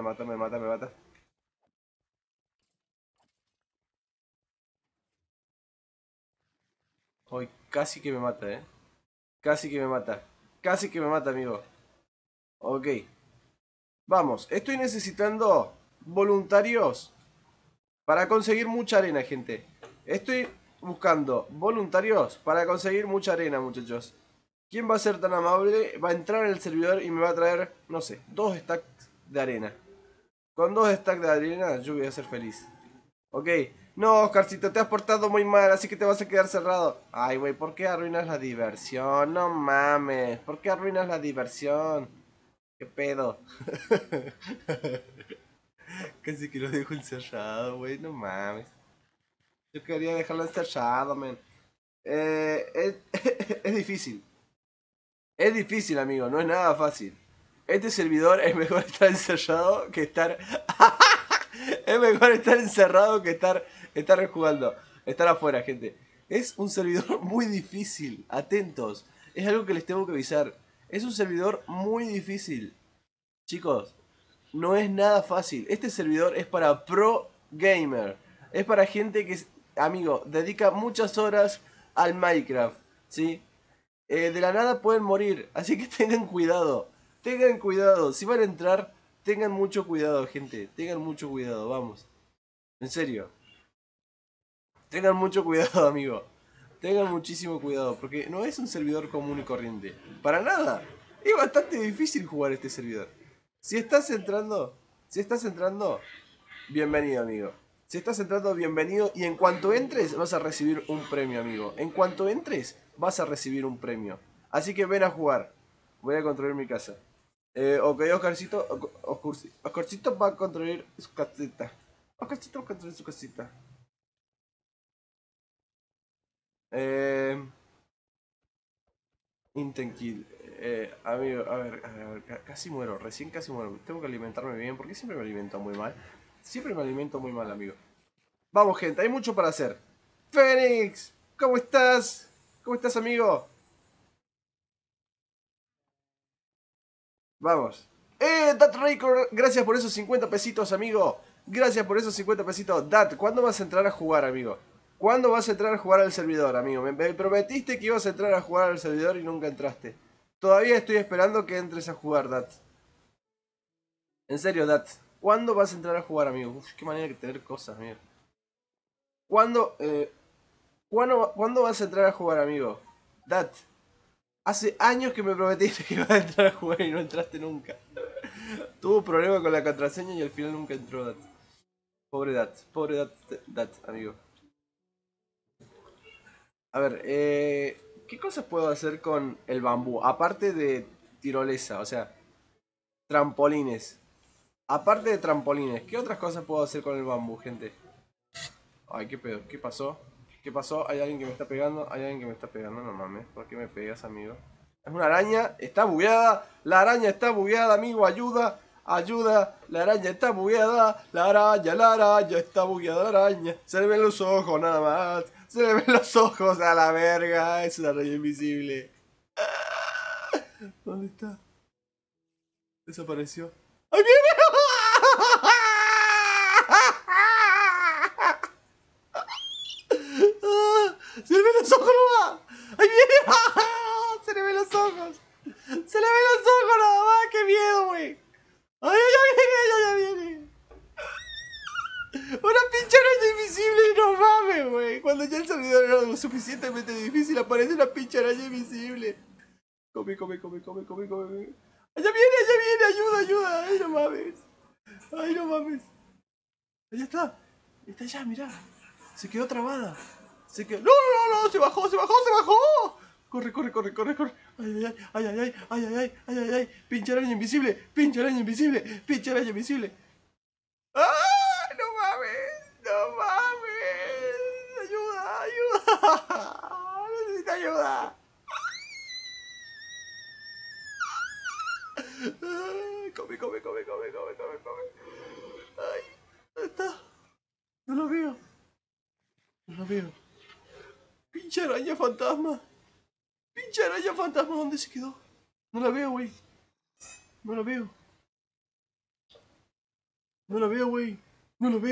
Me mata, me mata, me mata. Hoy casi que me mata, eh. Casi que me mata. Casi que me mata, amigo. Ok. Vamos, estoy necesitando voluntarios para conseguir mucha arena, gente. Estoy buscando voluntarios para conseguir mucha arena, muchachos. ¿Quién va a ser tan amable? Va a entrar en el servidor y me va a traer, no sé, dos stacks de arena. Con dos stacks de arena yo voy a ser feliz. Ok. No, Oscarcito, te has portado muy mal, así que te vas a quedar cerrado. Ay, güey, ¿por qué arruinas la diversión? No mames, ¿por qué arruinas la diversión? ¿Qué pedo? Casi que lo dejo encerrado, güey, no mames. Yo quería dejarlo encerrado, man. Eh, es, es difícil. Es difícil, amigo, no es nada fácil. Este servidor es mejor estar encerrado que estar... es mejor estar encerrado que estar, estar jugando. Estar afuera, gente. Es un servidor muy difícil. Atentos. Es algo que les tengo que avisar. Es un servidor muy difícil. Chicos, no es nada fácil. Este servidor es para pro gamer. Es para gente que, amigo, dedica muchas horas al Minecraft. ¿Sí? Eh, de la nada pueden morir. Así que tengan cuidado. Tengan cuidado. Si van a entrar, tengan mucho cuidado, gente. Tengan mucho cuidado, vamos. En serio. Tengan mucho cuidado, amigo. Tengan muchísimo cuidado, porque no es un servidor común y corriente. Para nada. Es bastante difícil jugar este servidor. Si estás entrando, si estás entrando, bienvenido, amigo. Si estás entrando, bienvenido. Y en cuanto entres, vas a recibir un premio, amigo. En cuanto entres, vas a recibir un premio. Así que ven a jugar. Voy a construir mi casa. Eh, ok, Oscarcito, Oscarcito va a construir su casita. Oscarcito va a construir su casita. Eh. Eh, amigo, a ver, a ver, casi muero, recién casi muero. Tengo que alimentarme bien, porque siempre me alimento muy mal. Siempre me alimento muy mal, amigo. Vamos, gente, hay mucho para hacer. Fénix, ¿cómo estás? ¿Cómo estás, amigo? Vamos. ¡Eh, Dat! Gracias por esos 50 pesitos, amigo. Gracias por esos 50 pesitos. Dat, ¿cuándo vas a entrar a jugar, amigo? ¿Cuándo vas a entrar a jugar al servidor, amigo? Me, prometiste que ibas a entrar a jugar al servidor y nunca entraste. Todavía estoy esperando que entres a jugar, Dat. En serio, Dat. ¿Cuándo vas a entrar a jugar, amigo? Uf, qué manera de tener cosas, amigo. ¿Cuándo, eh, ¿cuándo, ¿Cuándo vas a entrar a jugar, amigo? Dat. Hace años que me prometiste que ibas a entrar a jugar y no entraste nunca. Tuvo problema con la contraseña y al final nunca entró Dat. Pobre Dat, pobre Dat, Dat, amigo. A ver, eh, ¿qué cosas puedo hacer con el bambú? Aparte de tirolesa, o sea, trampolines. Aparte de trampolines, ¿qué otras cosas puedo hacer con el bambú, gente? Ay, qué pedo, ¿qué pasó? ¿Qué pasó? Hay alguien que me está pegando. Hay alguien que me está pegando, no mames. ¿Por qué me pegas, amigo? Es una araña, está bugueada. La araña está bugueada, amigo. Ayuda, ayuda. La araña está bugueada. La araña, la araña está bugueada. La araña. Se le ven los ojos, nada más. Se le ven los ojos a la verga. Es una araña invisible. ¿Dónde está? Desapareció. ¡Ahí viene! ¡Se le ven los ojos nomás! ¡Ahí viene! ¡Se le ven los ojos! ¡Se le ven los ojos nada más! ¡Qué miedo, güey! ¡Ay, ya viene! ¡Ya viene! Una pinche araña invisible no mames, güey. Cuando ya el servidor era lo suficientemente difícil, aparece una pinche araña invisible. Come, come, come, come, come, come. ¡Allá viene, allá viene! ¡Ayuda, ayuda! ¡Ay, no mames! ¡Ay, no mames! Allá está. Está allá, mirá. Se quedó trabada. Se quedó. ¡No, no, no! ¡Se bajó, se bajó, se bajó! Corre, corre, corre, corre, corre. Ay, ay, ay, ay, ay, ay, ay, ay, ay, ay, ay. Pinche araña invisible, pinche araña invisible, pinche araña invisible. ¡Ah! ¡No mames! ¡No mames! ¡Ayuda, ayuda! ¡Necesito ayuda! Come, come, come, come, come, come, come. Ay, ¿dónde está? No lo veo. No lo veo. Pinche araña fantasma. Pinche araña fantasma, ¿dónde se quedó? No la veo, güey. No la veo. No lo veo, güey. No lo veo.